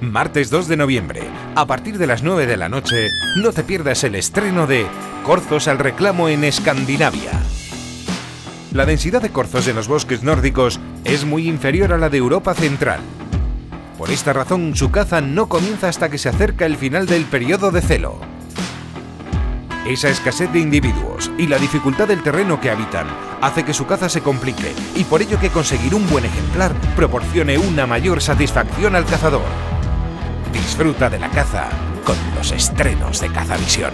Martes 2 de noviembre, a partir de las 9 de la noche, no te pierdas el estreno de Corzos al reclamo en Escandinavia. La densidad de corzos en los bosques nórdicos es muy inferior a la de Europa Central. Por esta razón, su caza no comienza hasta que se acerca el final del periodo de celo. Esa escasez de individuos y la dificultad del terreno que habitan hace que su caza se complique y por ello que conseguir un buen ejemplar proporcione una mayor satisfacción al cazador. Disfruta de la caza con los estrenos de Cazavisión.